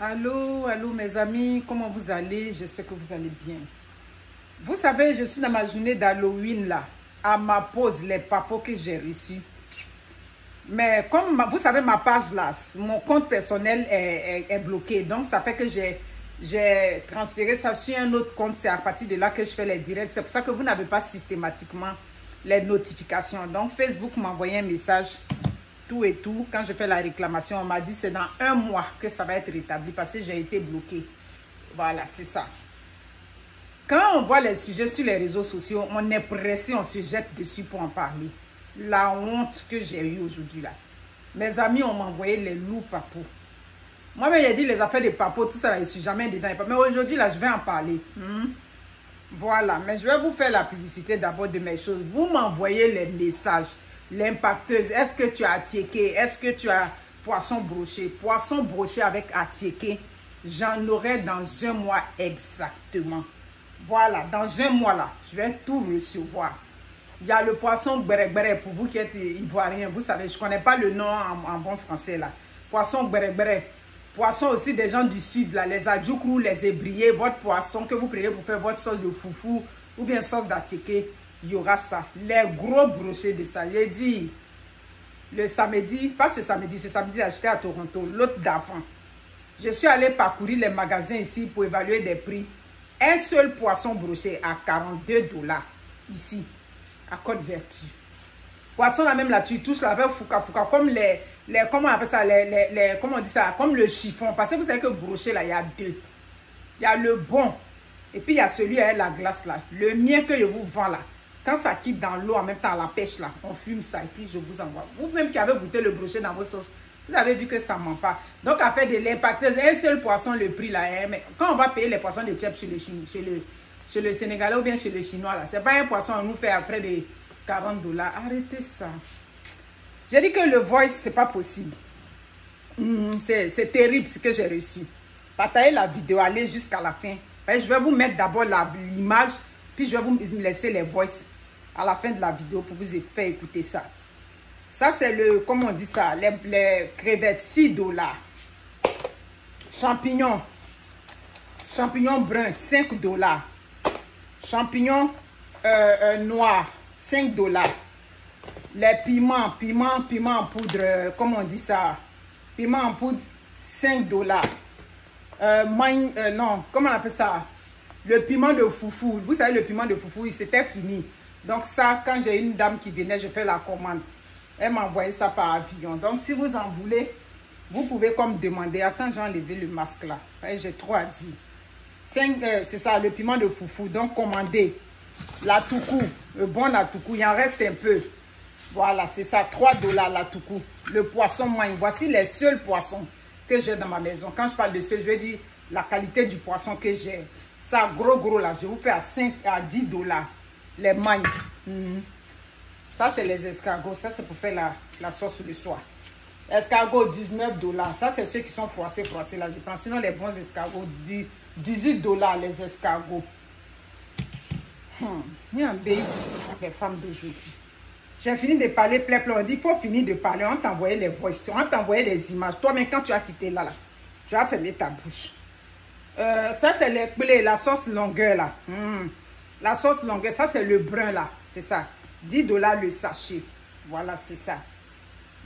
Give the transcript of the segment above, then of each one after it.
Allô, allô mes amis, comment vous allez? J'espère que vous allez bien. Vous savez, je suis dans ma journée d'Halloween là, à ma pause, les papos que j'ai reçus. Mais comme vous savez, ma page là, mon compte personnel est, est- bloqué. Donc ça fait que j'ai j'ai transféré ça sur un autre compte. C'est à partir de là que je fais les directs. C'est pour ça que vous n'avez pas systématiquement les notifications. Donc Facebook m'a envoyé un message tout et tout. Quand je fais la réclamation, on m'a dit c'est dans un mois que ça va être rétabli parce que j'ai été bloqué. Voilà, c'est ça. Quand on voit les sujets sur les réseaux sociaux, on est pressé, on se jette dessus pour en parler. La honte que j'ai eue aujourd'hui là. Mes amis, on m'a envoyé les loups papous. Moi-même, j'ai dit les affaires de papos, tout ça là, je suis jamais dedans. Mais aujourd'hui là, je vais en parler. Hmm? Voilà, mais je vais vous faire la publicité d'abord de mes choses. Vous m'envoyez les messages. L'impacteuse, est-ce que tu as attiéqué? Est-ce que tu as poisson broché? Poisson broché avec attiéqué, j'en aurai dans un mois exactement. Voilà, dans un mois là, je vais tout recevoir. Il y a le poisson gbere pour vous qui êtes ivoirien. Vous savez, je ne connais pas le nom en, bon français là. Poisson gbere Poisson aussi des gens du sud là, les adjoukrou, les ébriés, votre poisson que vous prenez pour faire votre sauce de foufou ou bien sauce d'attiqué, il y aura ça. Les gros brochés de ça. J'ai dit le samedi, pas ce samedi, ce samedi acheté à Toronto, l'autre d'avant. Je suis allé parcourir les magasins ici pour évaluer des prix. Un seul poisson broché à 42 dollars ici, à Côte-Vertu. Poisson là même là, tu touches là avec fouca fouca, comme les, les, comment on appelle ça, les, les, les- comment on dit ça, comme le chiffon. Parce que vous savez que broché là, il y a deux. Il y a le bon, et puis il y a celui avec la glace là. Le mien que je vous vends là, quand ça quitte dans l'eau en même temps à la pêche là, on fume ça et puis je vous envoie. Vous-même qui avez goûté le brochet dans vos sauces, vous avez vu que ça ne ment pas. Donc à faire de l'impacteuse, un seul poisson, le prix là, hein, mais quand on va payer les poissons de Tchèp chez le, chez le, chez le Sénégalais ou bien chez le Chinois là, c'est pas un poisson, on nous fait après des 40 dollars. Arrêtez ça. J'ai dit que le voice, c'est pas possible. Hmm, c'est terrible ce que j'ai reçu. Partagez la vidéo, allez jusqu'à la fin. Je vais vous mettre d'abord l'image, puis je vais vous laisser les voices à la fin de la vidéo pour vous faire écouter ça. Ça, c'est le, comment on dit ça, les, les crevettes, 6 dollars. Champignons, champignons bruns, 5 dollars. Champignons euh, euh, noirs, 5 dollars. Les piments, piments, piments en poudre, euh, comment on dit ça Piment en poudre, 5 dollars. Non, comment on appelle ça? Le piment de foufou. Vous savez, le piment de foufou, c'était fini. Donc ça, quand j'ai une dame qui venait, je fais la commande. Elle m'a envoyé ça par avion. Donc si vous en voulez, vous pouvez comme demander. Attends, j'ai enlevé le masque là. J'ai trop à dire. Euh, c'est ça, le piment de foufou. Donc commandez. La toukou, le bon la toukou, il en reste un peu. Voilà, c'est ça, 3 dollars la toukou. Le poisson maï. Voici les seuls poissons que j'ai dans ma maison. Quand je parle de ceux, je veux dire la qualité du poisson que j'ai. Ça, gros, gros là, je vous fais à 5 à 10 dollars. Les mailles. Mhm. Ça, c'est les escargots. Ça, c'est pour faire la, la sauce le soir. Escargots, 19 dollars. Ça, c'est ceux qui sont froissés, froissés là. Je prends. Sinon, les bons escargots, du- 18 dollars les escargots. Hmm. Il y a un baby, les femmes d'aujourd'hui. J'ai fini de parler, plein. On dit, il faut finir de parler. On t'envoyait les voices, on t'envoyait les images. Toi-même, quand tu as quitté là, là, tu as fermé ta bouche. Euh, ça, c'est les la sauce longueur là. Hmm. La sauce longueur, ça, c'est le brun là. C'est ça. 10 dollars le sachet. Voilà, c'est ça.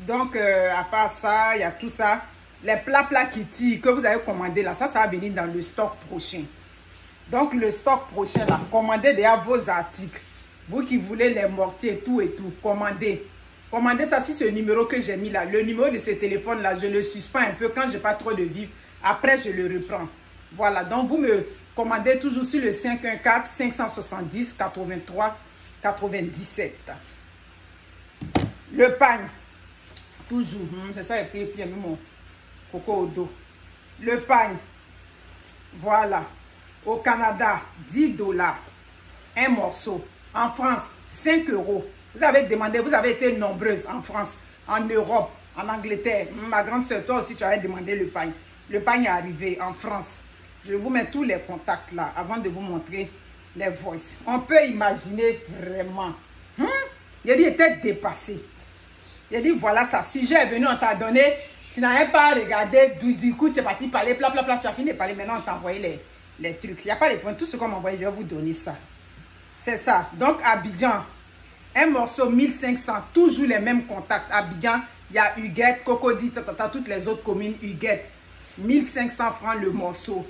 Donc, euh, à part ça, il y a tout ça. Les plats plats qui tirent, que vous avez commandé là, ça, ça va venir dans le stock prochain. Donc, le stock prochain, là, commandez déjà vos articles. Vous qui voulez les mortiers, tout et tout, commandez. Commandez ça sur ce numéro que j'ai mis là. Le numéro de ce téléphone-là, je le suspends un peu quand j'ai pas trop de vivres. Après, je le reprends. Voilà, donc vous me commandez toujours sur le 514-570-83 97. Le pain, toujours, hum, c'est ça, et puis, puis mon coco au dos. Le pain, voilà. Au Canada, 10 dollars. Un morceau. En France, 5 euros. Vous avez demandé, vous avez été nombreuses en France, en Europe, en Angleterre. Ma grande soeur, toi aussi, tu avais demandé le pain. Le pain est arrivé en France. Je vous mets tous les contacts là avant de vous montrer les voices. On peut imaginer vraiment. Hum? Il a dit, il était dépassé. Il a dit, voilà, ça, sujet est venu, on t'a donné Tu n'avais pas regardé, du, coup, tu es parti parler, pla, pla, pla, tu as fini de parler. Maintenant, on t'a envoyé les, les trucs. Il n'y a pas de points. Tout ce qu'on m'a envoyé, je vais vous donner ça. C'est ça. Donc, Abidjan, un morceau 1500, toujours les mêmes contacts. Abidjan, il y a Huguette, Cocody, toutes les autres communes, Huguette. 1500 francs le morceau.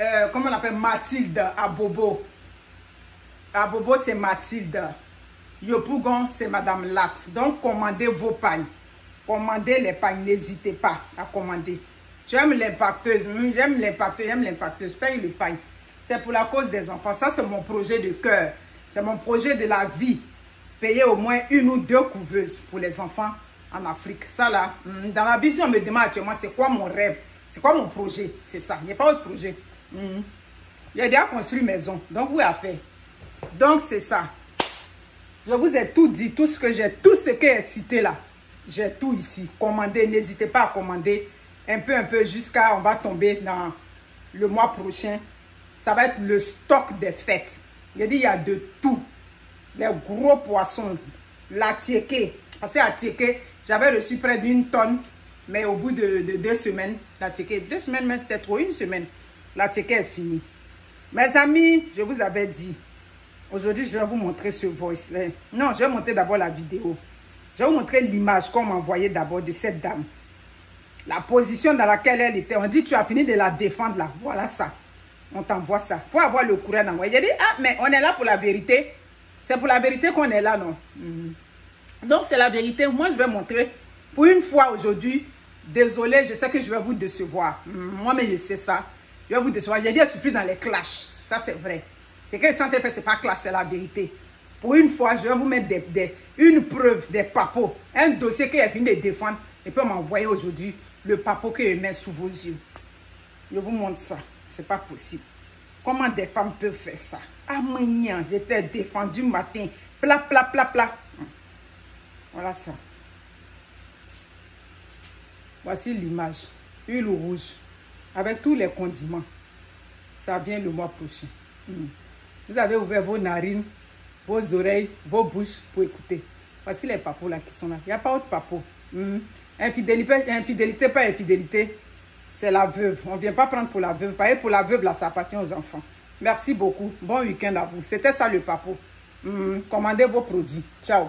Euh, comment on appelle Mathilde à Bobo. À Bobo, c'est Mathilde. Yopougon, c'est Madame Lat. Donc, commandez vos pagnes. Commandez les pagnes. N'hésitez pas à commander. Tu aimes l'impacteuse. J'aime l'impacteuse. J'aime l'impacteuse. Paye les pagnes. C'est pour la cause des enfants. Ça, c'est mon projet de cœur. C'est mon projet de la vie. Payer au moins une ou deux couveuses pour les enfants en Afrique. Ça, là, hmm, dans la vision, on me demande actuellement, c'est quoi mon rêve? C'est quoi mon projet? C'est ça. Il n'y a pas autre projet. Il a déjà construit maison. Donc, oui, à faire. Donc, c'est ça. Je vous ai tout dit, tout ce que j'ai, tout ce qui est cité là. J'ai tout ici. Commandez, n'hésitez pas à commander. Un peu, un peu, jusqu'à, on va tomber dans le mois prochain. Ça va être le stock des fêtes. Il dit, il y a de tout. Les gros poissons, la tieke. Parce tieke, j'avais reçu près d'une tonne. Mais au bout de, deux semaines, la tieke, deux semaines, mais c'était trop, une semaine. La tieke est finie. Mes amis, je vous avais dit, Aujourd'hui, je vais vous montrer ce voice. Non, je vais montrer d'abord la vidéo. Je vais vous montrer l'image qu'on m'a envoyée d'abord de cette dame. La position dans laquelle elle était. On dit, tu as fini de la défendre là. Voilà ça. On t'envoie ça. Il faut avoir le courage d'envoyer. J'ai dit, ah, mais on est là pour la vérité. C'est pour la vérité qu'on est là, non? Mhm. Donc, c'est la vérité. Moi, je vais montrer. Pour une fois aujourd'hui, désolé, je sais que je vais vous décevoir. Mhm. Moi, mais je sais ça. Je vais vous décevoir. J'ai dit, suis plus dans les clashs. Ça, c'est vrai. Ce que je suis en train de faire, ce n'est pas classe, c'est la vérité. Pour une fois, je vais vous mettre des, une preuve, des papos, un dossier que j'ai fini de défendre, et puis m'envoyer aujourd'hui le papo que je mets sous vos yeux. Je vous montre ça. Ce n'est pas possible. Comment des femmes peuvent faire ça? Ah, j'étais défendu matin. Pla, pla, pla, pla. Voilà ça. Voici l'image. Huile rouge. Avec tous les condiments. Ça vient le mois prochain. Hmm. Vous avez ouvert vos narines, vos oreilles, vos bouches pour écouter. Voici les papos là qui sont là. Il n'y a pas autre papo. Hmm. Infidélité, infidélité, pas infidélité, c'est la veuve. On ne vient pas prendre pour la veuve. Pareil, pour la veuve, là, ça appartient aux enfants. Merci beaucoup. Bon week-end à vous. C'était ça le papo. Hmm. Commandez vos produits. Ciao.